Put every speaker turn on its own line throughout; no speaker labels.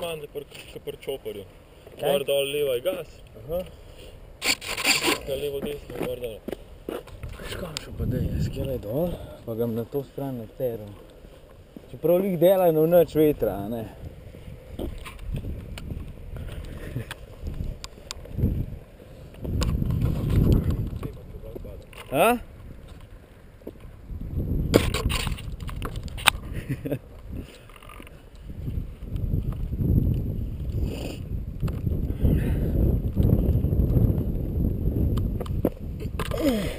manj, kot pri čoporju.
Kaj?
Gor dol, levo je gas,
Aha.
na levo desno, gor dol.
Škam še pa dej, jaz kjer dol, pa ga na to stran nateral. Čeprav lih dela no nič vetra, a ne. A?
Ooh.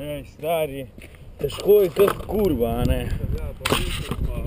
Ej, stari, težko je kot kurva, ne.
Ja, pa vidiš, pa